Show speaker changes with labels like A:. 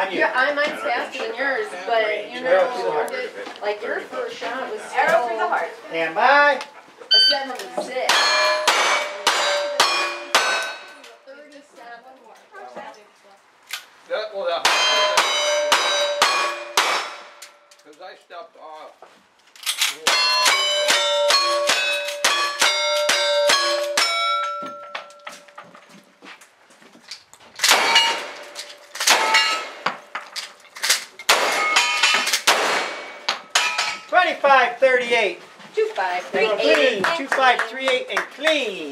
A: On you.
B: Yeah, I mine's faster than yours, but you
A: Arrow through the
B: know, like your first shot was
C: Arrow through the heart.
A: Stand by.
B: a seventy-six.
D: That, well, that. Cause I stopped off.
A: Twenty-five thirty-eight.
B: Two five three
A: And
B: eight.
A: clean. Two five three eight and clean.